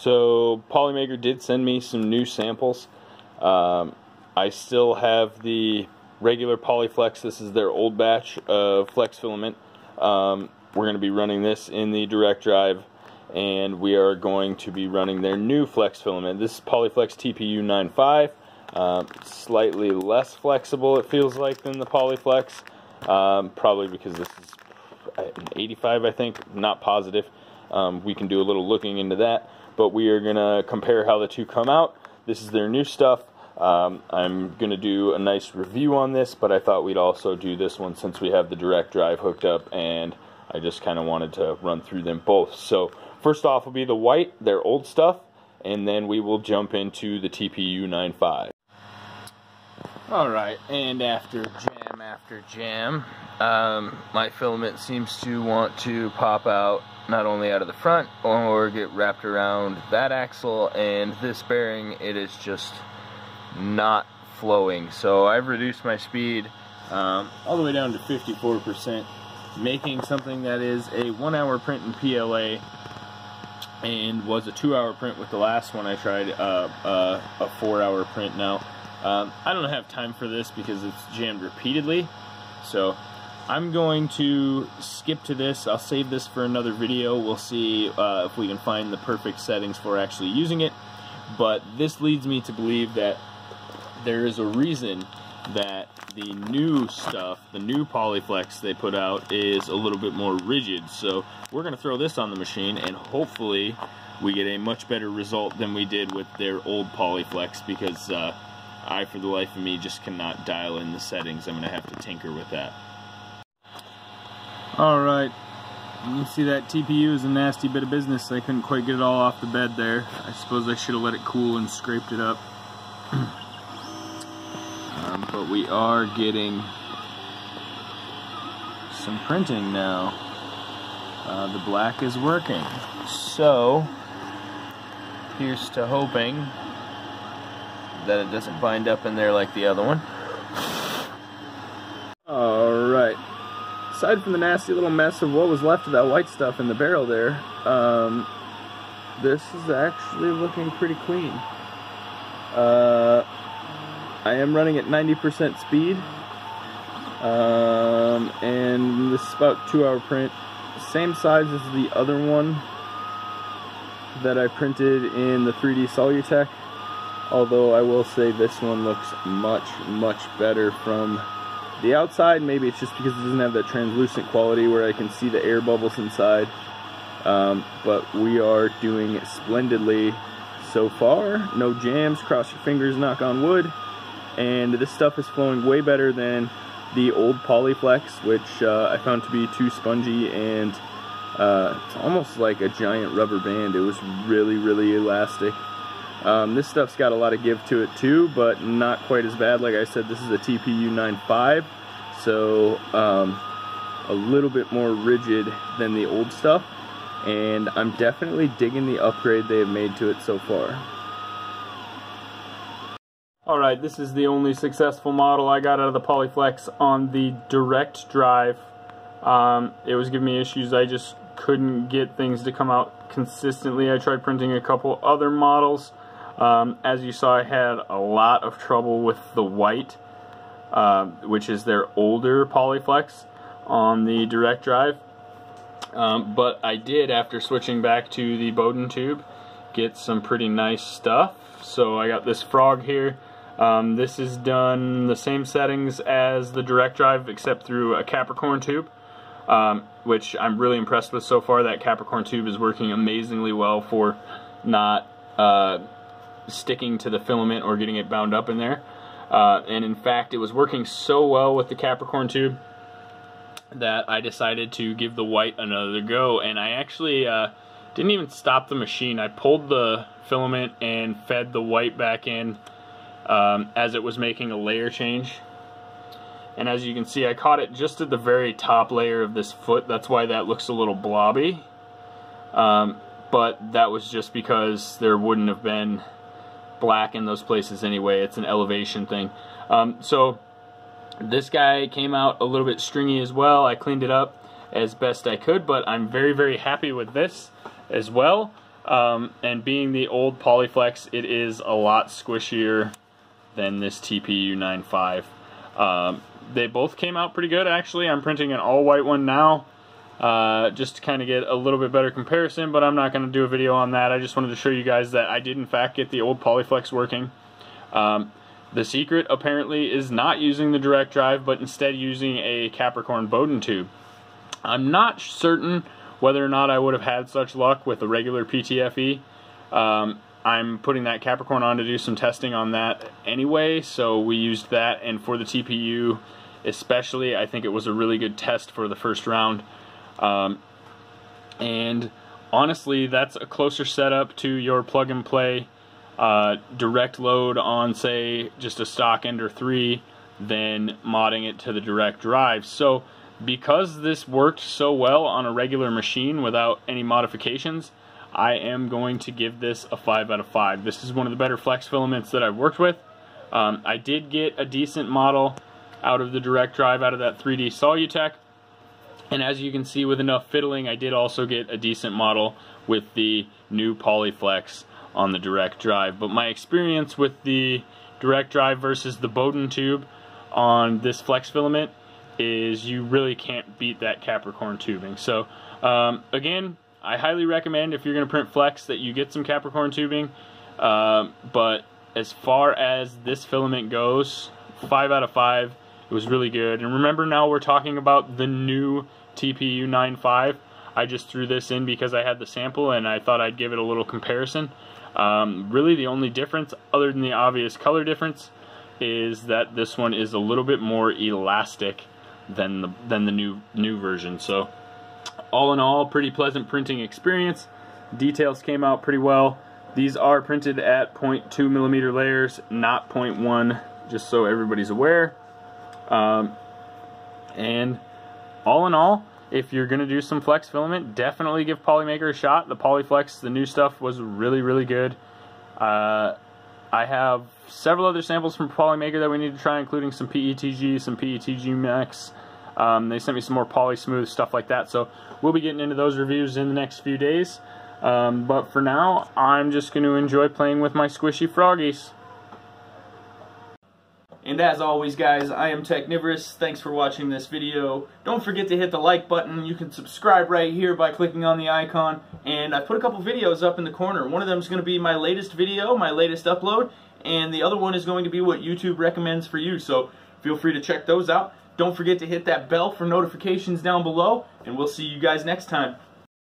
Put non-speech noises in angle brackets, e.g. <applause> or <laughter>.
So Polymaker did send me some new samples. Um, I still have the regular Polyflex. This is their old batch of flex filament. Um, we're going to be running this in the direct drive and we are going to be running their new flex filament. This is Polyflex TPU 95. Um, slightly less flexible it feels like than the Polyflex. Um, probably because this is an 85 I think, not positive. Um, we can do a little looking into that but we are going to compare how the two come out. This is their new stuff. Um, I'm going to do a nice review on this, but I thought we'd also do this one since we have the direct drive hooked up, and I just kind of wanted to run through them both. So first off will be the white, their old stuff, and then we will jump into the TPU 95. Alright, and after jam after jam, um, my filament seems to want to pop out not only out of the front or get wrapped around that axle and this bearing. It is just not flowing. So I've reduced my speed um, all the way down to 54% making something that is a one hour print in PLA and was a two hour print with the last one I tried uh, uh, a four hour print. Now um, I don't have time for this because it's jammed repeatedly. So I'm going to skip to this. I'll save this for another video. We'll see uh, if we can find the perfect settings for actually using it. But this leads me to believe that there is a reason that the new stuff, the new Polyflex they put out is a little bit more rigid. So we're going to throw this on the machine and hopefully we get a much better result than we did with their old Polyflex because uh, I, for the life of me, just cannot dial in the settings. I'm going to have to tinker with that. Alright, you see that TPU is a nasty bit of business. I couldn't quite get it all off the bed there. I suppose I should have let it cool and scraped it up. <clears throat> um, but we are getting some printing now. Uh, the black is working. So, here's to hoping that it doesn't bind up in there like the other one. Alright aside from the nasty little mess of what was left of that white stuff in the barrel there, um, this is actually looking pretty clean. Uh, I am running at 90% speed, um, and this is about two hour print. Same size as the other one that I printed in the 3D Solutech, although I will say this one looks much, much better from the outside, maybe it's just because it doesn't have that translucent quality where I can see the air bubbles inside. Um, but we are doing splendidly so far. No jams, cross your fingers, knock on wood. And this stuff is flowing way better than the old Polyflex, which uh, I found to be too spongy and uh, it's almost like a giant rubber band. It was really, really elastic. Um, this stuff's got a lot of give to it too, but not quite as bad. Like I said, this is a TPU 95, so um, a little bit more rigid than the old stuff. And I'm definitely digging the upgrade they have made to it so far. Alright, this is the only successful model I got out of the Polyflex on the direct drive. Um, it was giving me issues. I just couldn't get things to come out consistently. I tried printing a couple other models um, as you saw, I had a lot of trouble with the white, uh, which is their older Polyflex on the direct drive. Um, but I did, after switching back to the Bowden tube, get some pretty nice stuff. So I got this frog here. Um, this is done the same settings as the direct drive except through a Capricorn tube. Um, which I'm really impressed with so far. That Capricorn tube is working amazingly well for not uh, sticking to the filament or getting it bound up in there. Uh, and in fact, it was working so well with the Capricorn tube that I decided to give the white another go. And I actually uh, didn't even stop the machine. I pulled the filament and fed the white back in um, as it was making a layer change. And as you can see, I caught it just at the very top layer of this foot. That's why that looks a little blobby. Um, but that was just because there wouldn't have been black in those places anyway. It's an elevation thing. Um, so this guy came out a little bit stringy as well. I cleaned it up as best I could, but I'm very, very happy with this as well. Um, and being the old Polyflex, it is a lot squishier than this TPU 95. Um, they both came out pretty good actually. I'm printing an all white one now uh, just to kind of get a little bit better comparison, but I'm not going to do a video on that. I just wanted to show you guys that I did in fact get the old Polyflex working. Um, the secret apparently is not using the direct drive, but instead using a Capricorn Bowden tube. I'm not certain whether or not I would have had such luck with a regular PTFE. Um, I'm putting that Capricorn on to do some testing on that anyway, so we used that, and for the TPU especially, I think it was a really good test for the first round. Um, and honestly, that's a closer setup to your plug and play uh, direct load on, say, just a stock Ender 3 than modding it to the direct drive. So, because this worked so well on a regular machine without any modifications, I am going to give this a 5 out of 5. This is one of the better flex filaments that I've worked with. Um, I did get a decent model out of the direct drive, out of that 3D Solutech. And as you can see with enough fiddling, I did also get a decent model with the new Polyflex on the direct drive. But my experience with the direct drive versus the Bowden tube on this flex filament is you really can't beat that Capricorn tubing. So um, again, I highly recommend if you're going to print flex that you get some Capricorn tubing. Um, but as far as this filament goes, 5 out of 5. It was really good. And remember now we're talking about the new TPU 95. I just threw this in because I had the sample and I thought I'd give it a little comparison. Um, really the only difference, other than the obvious color difference, is that this one is a little bit more elastic than the, than the new, new version. So all in all, pretty pleasant printing experience. Details came out pretty well. These are printed at 0.2 millimeter layers, not 0.1, just so everybody's aware. Um, and all in all, if you're going to do some flex filament, definitely give Polymaker a shot. The Polyflex, the new stuff, was really, really good. Uh, I have several other samples from Polymaker that we need to try, including some PETG, some PETG Max, um, they sent me some more poly smooth stuff like that. So we'll be getting into those reviews in the next few days. Um, but for now, I'm just going to enjoy playing with my squishy froggies. And as always guys, I am Technivorous. Thanks for watching this video. Don't forget to hit the like button. You can subscribe right here by clicking on the icon. And I put a couple videos up in the corner. One of them is going to be my latest video, my latest upload. And the other one is going to be what YouTube recommends for you. So feel free to check those out. Don't forget to hit that bell for notifications down below, and we'll see you guys next time.